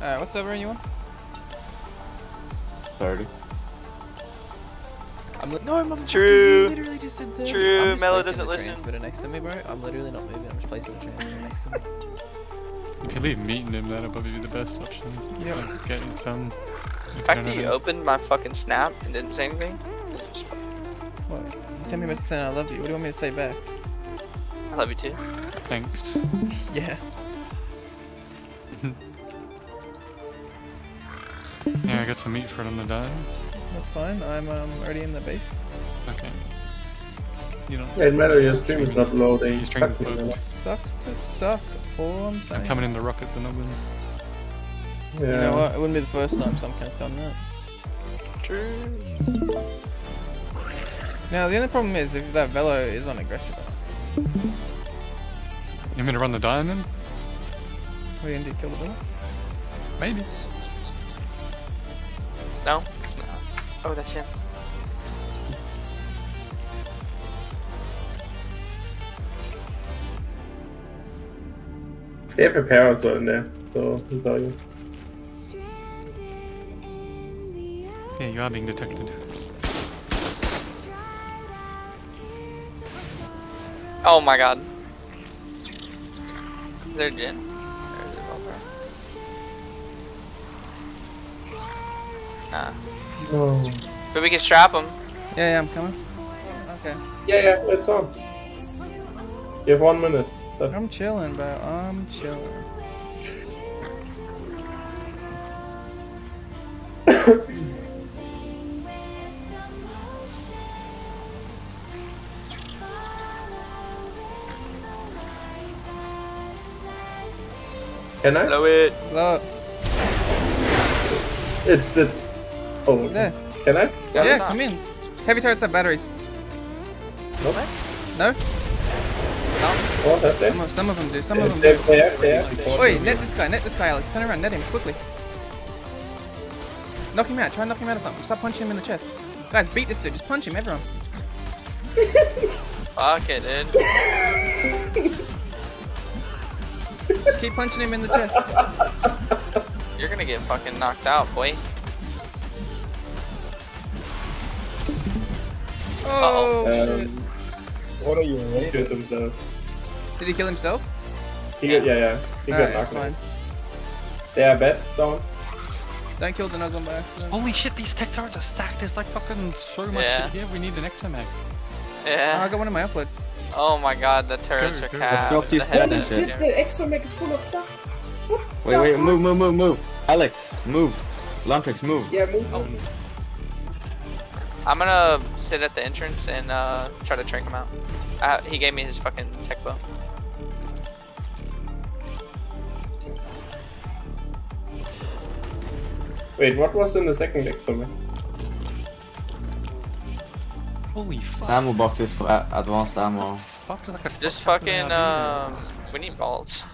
Alright, what server are you on? 30. I'm li- no, motherfucker, True. literally just said 30. True, I'm just Mellow doesn't the listen. transmitter next to me, bro. I'm literally not moving. I'm just placing the transmitter next to me. If you leave meeting him, that'll probably be the best option. Yep. Like, getting some. The fact that you opened my fucking snap and didn't say anything. What? You sent me a message saying I love you. What do you want me to say back? I love you too. Thanks. Yeah. Yeah, I got some meat for it on the dime. That's fine. I'm um, already in the base. Okay. You know, Hey, Metal, your stream is not loading. Your stream is Fuck me, loading. man. Sucks to suck. All I'm saying. I'm coming in the rocket, the Noglin. Yeah. You know what? It wouldn't be the first time some cunts done that. True. Now the only problem is if that Velo is on aggressive. You want me to run the dime then? We indeed kill the Velo. Maybe. No, it's not. Oh, that's him. They have a parasol in there, so who's are you? Yeah, you are being detected. Oh my god. Is there a gen? Nah. No. But we can strap him. Yeah, yeah, I'm coming. Okay. Yeah, yeah, let's on. You have one minute. left. I'm chilling, bro. I'm chilling. Can I? Blow it. Look, It's the. Oh, okay. there. Can I? Yeah, Yeah, come in. Heavy turrets have batteries. Nope. No? Oh, that's Some of, some of them do. Some of them They, do. they have, they have. Wait, net this guy. Net this guy, Alex. Turn around. Net him quickly. Knock him out. Try and knock him out of something. Stop punching him in the chest. Guys, beat this dude. Just punch him, everyone. Fuck it, dude. Just keep punching him in the chest. You're gonna get fucking knocked out, boy. Oh, Um, shit. what are you He killed himself. Did he kill himself? He got, yeah, yeah. He got Alright, knocked fine. out. They are bets down. Don't kill the Noglin by accident. Holy shit, these tech turrets are stacked. There's like fucking so much Yeah. shit here. We need an extra mag. Oh, I got one in my upload. Oh my god, the turrets Go, are go. capped. Let's drop these The heads pets are and here. the Exomech is full of stuff. Wait, wait, move, move, move, move. Alex, move. Lantrix, move. Yeah, move. Oh. I'm gonna sit at the entrance and uh, try to trank him out. Uh, he gave me his fucking tech bow. Wait, what was in the second Exomech? Holy fuck. Ammo boxes for advanced ammo. Fuck, like a Just fucking, of um, we need bolts.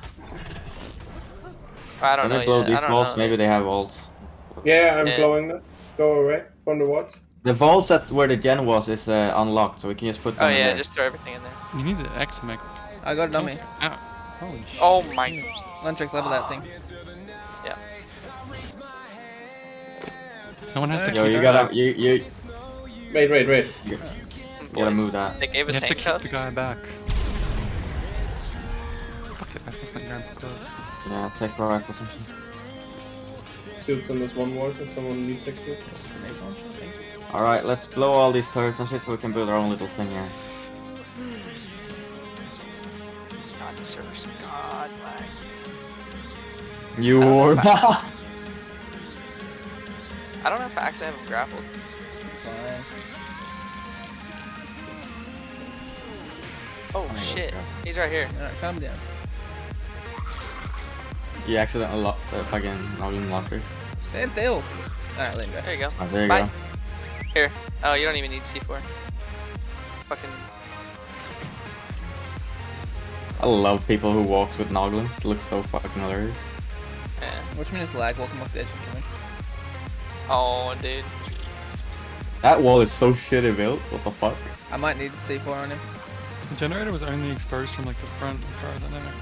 I don't When know they blow yet. I these vaults, maybe they have vaults. Yeah, I'm Yeah. blowing them. Go away from the watch. The vaults that where the gen was is uh, unlocked, so we can just put them Oh in yeah, there. just throw everything in there. You need the X mag. I got a dummy. me. Ow. Holy shit. Oh my. Luntrix, level that thing. Yeah. Someone has to Yo, keep you gotta, you, you, Wait, wait, wait. you gotta move that. They gave us You us have to keep the guy back. Fuck it, that's not grand close. Yeah, take our rifle or something. Suits on this one wall. If someone need tech suits. Thank you. Alright, let's blow all these turrets and shit so we can build our own little thing here. God, this server's god lag. You I don't know were. if I don't know if I actually have him grappled. Oh, Fine. Oh my shit, God. he's right here. Alright, calm down. you accidentally locked the fucking Noglin locker. Stand still. Alright, let him. There you go. Oh, there you Bye. go. Here. Oh, you don't even need C4. Fucking. I love people who walks with Noglins. It looks so fucking hilarious. Eh. Watch me just lag walk him off the edge and kill him. Oh, dude. That wall is so shitty built. What the fuck? I might need C4 on him. The generator was only exposed from like the front as far as I know.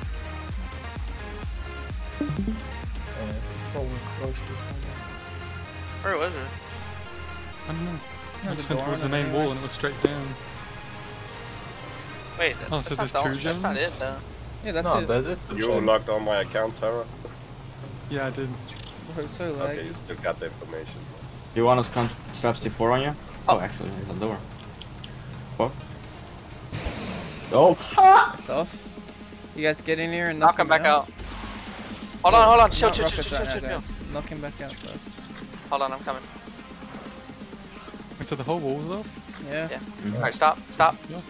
Oh, close to. Where was it? I don't know. I just went towards the main wall and it was straight down. Wait, that, Oh, that's so not there's the two only- That's not it gems? though. Yeah, that's no, it. that is the You gem. logged on my account, Tara? Yeah, I did. Bro, so laggy. Okay, you still got the information. Do You want us to come strap C4 on you? Oh, Oh. actually, there's a door. Fuck. Oh! It's off. You guys get in here and Knock him back out. Hold on, hold on. Chill, Not chill, chill, rockets chill, chill, chill. guys. Knock him back out first. Hold on, I'm coming. Wait, so the whole wall's up? Yeah. Yeah. Mhm. Alright, stop, stop. Yeah.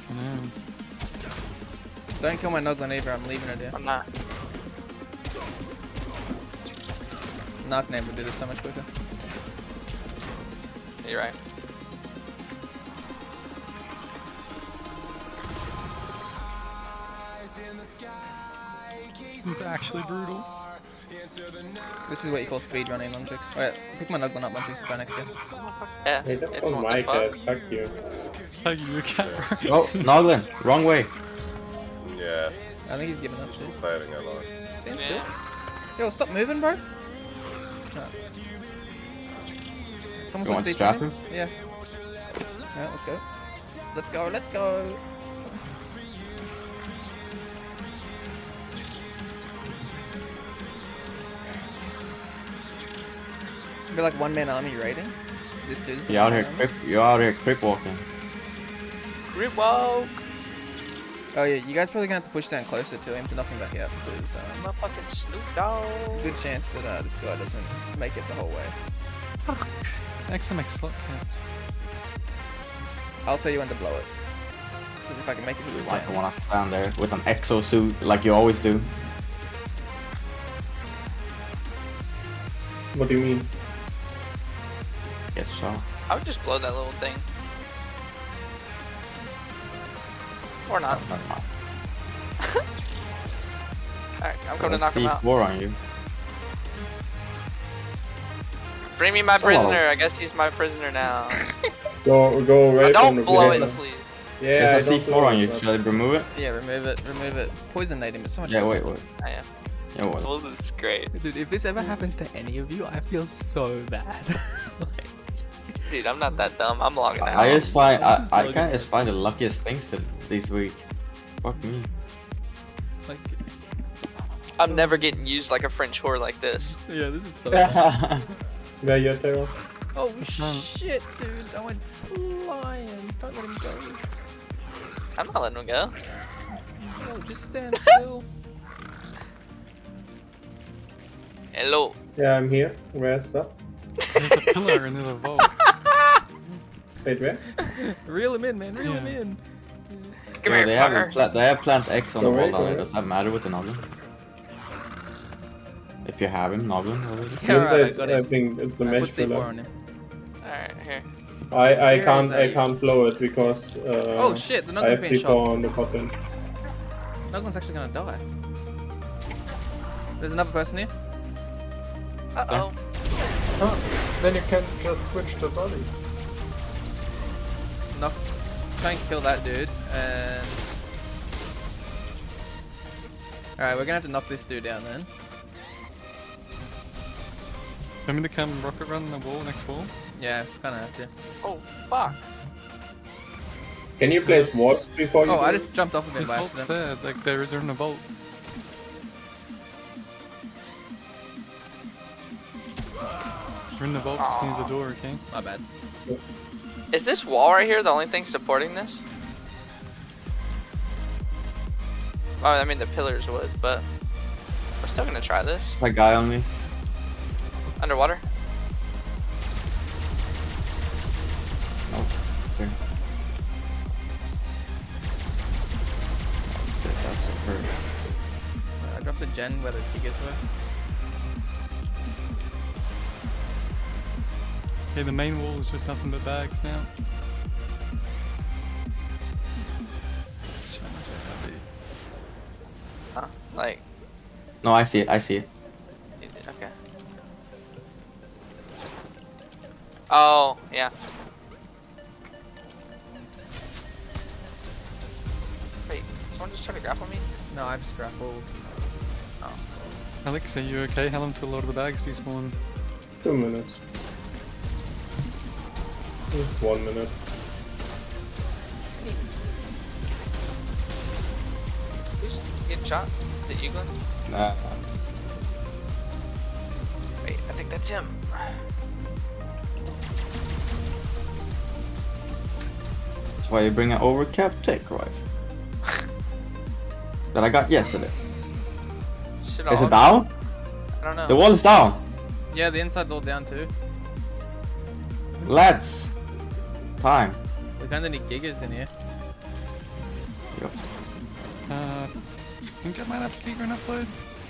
Don't kill my Noglin either, I'm leaving it there. I'm not. Knock name would do this so much quicker. You're right. It's actually brutal. This is what you call speed running Longtrix. Wait, pick my Noglin up Longtrix right next to. Yeah, Hey, that's it's on my the fuck. cat. Fuck you. Thank you, camera. Oh, Noglin, wrong way. Yeah, I think he's giving up shit. fighting a lot. Stand still. Yeah. Yo, stop moving, bro. No. Someone You want to strap speed him? Yeah. Yeah, let's go. Let's go, let's go. Be like one man army raiding. This dude's the You're out here man army. crip, you're out here crip walking. Grip walk. Oh yeah, you guys probably gonna have to push down closer to him to knock him back out because I'm um, a fucking Snoop Dogg. good chance that uh, this guy doesn't make it the whole way. Actually makes slot counts. I'll tell you when to blow it. 'Cause if I can make it, we Like I win. want to stand there with an exosuit like you always do. What do you mean? Get shot. I would just blow that little thing. Or not. Alright, I'm coming to knock him out. C4 on you. Bring me my It's a lot of- prisoner. I guess he's my prisoner now. Go, go away Oh, from don't blow it, please. Yeah, There's a I don't C4 on it, you. but- Should I remove it? Yeah, remove it, remove it. Poisonate him. It's so much Yeah, fun. wait, wait. I am. Yeah, wait. Well, this is great. Dude, if this ever happens to any of you, I feel so bad. like, Dude, I'm not that dumb. I'm logging out. I just find I, I look can at just find the luckiest things to- this week. Fuck me. like, I'm never getting used like a French whore like this. yeah, this is so bad. Where you Tara? Oh shit, dude, I went flying. Don't let him go. I'm not letting him go. No, just stand still. Hello. Yeah, I'm here. Where's up? There's a pillar in the vault. Wait, where? Reel him in, man. Reel him in. Come Yo, here, they have, a they have plant X on Go the wall away, down there. Does that matter with the Noglin? If you have him, Noglin already? Yeah, alright, I Inside, I think it's a I mesh put C4 pillar. on him. Alright, here. I I Where can't is I can't blow it because uh, Oh shit, the I Nugget's have being C4 shot. on the button. Nugget's actually gonna die. There's another person here. Uh oh. Huh, then you can just switch the bodies. Knock. Try and kill that dude, and... Alright, we're gonna have to knock this dude down then. Want me to come rocket run the wall next wall? Yeah, kinda have to. Oh, fuck. Can you place wards before you? Oh, do I it? just jumped off of him His by vault's accident. there, like they're, they're in a vault. We're in the vault, just near the door, okay? My bad. Is this wall right here the only thing supporting this? Oh, I mean the pillars would, but we're still gonna try this. That guy on me. Underwater? Oh, okay. Shit, that's super. I dropped the gen where those kickers were. Okay, the main wall is just nothing but bags now. So much I. Huh? Like, No, I see it. I see it. okay. Oh, yeah. Wait, someone just tried to grapple me? No, I've just grappled. Oh. Alex, are you okay? How long till a lot of the bags despawn? Two minutes. One minute. Who's getting shot? Is it you, Nah. Wait, I think that's him. That's why you bring an overcap tech rifle. that I got yesterday. Shit Is it down? I don't know. The wall is down. Yeah, the inside's all down too. Lads. Time. We kinda need gigas in here. Yep. Uh, I think I might have speaker and upload.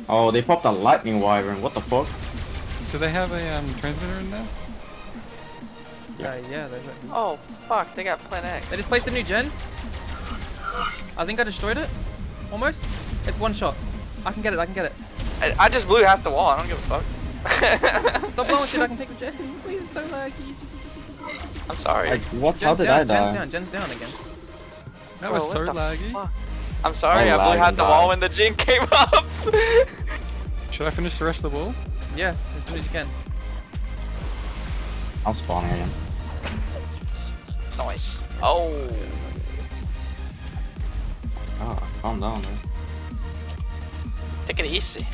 Oh, they popped a lightning wyvern. What the fuck? Do they have a um, transmitter in there? Yeah. Uh, yeah, there's it. Oh, fuck, they got Plant X. They just placed a new gen. I think I destroyed it. Almost. It's one shot. I can get it, I can get it. I, I just blew half the wall, I don't give a fuck. Stop blowing shit, I can take the gen. Please, it's so laggy. I'm sorry. Like, what? Gen's How did down, I die? Gen's down, Gen's down again. That Bro, was so laggy. fuck? I'm sorry, I I, blew lag the wall when the gen came up. Should I finish the rest of the wall? Yeah, as soon as you can. I'm spawning again. nice. Oh. Ah, calm down, man. Take it easy.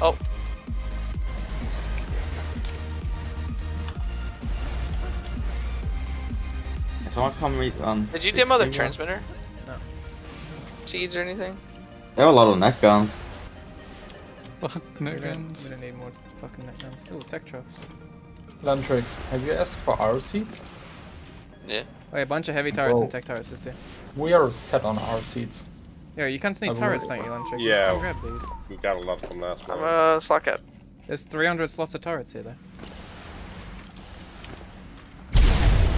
Oh, someone come read um did you this demo the thing, transmitter? No. Seeds or anything? They have a lot of net guns. Fuck, no we, don't, guns. we don't need more fucking net guns. Ooh, tech troughs. Lantrix, have you asked for our seats? Yeah. Yeah, a bunch of heavy turrets Whoa. and tech turrets just here. We are set on our seats. Yeah, you can sneak I've turrets, already- don't you, Lunchix? Yeah. Just grab these. We got a lot from last I'm night. uh slot cap. There's 300 slots of turrets here, though.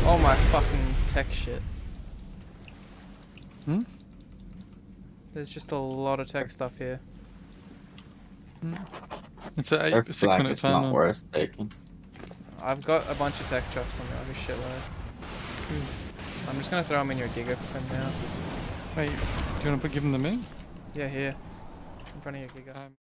Oh my fucking tech shit. Hmm? There's just a lot of tech stuff here. It's an eight, six flag minute is not timer. worth taking. I've got a bunch of tech troughs on me, I'll be shitload. I'm just gonna throw them in your giga for now. Wait, do you want to put give them to me? Yeah, here. In front of your giga. Um,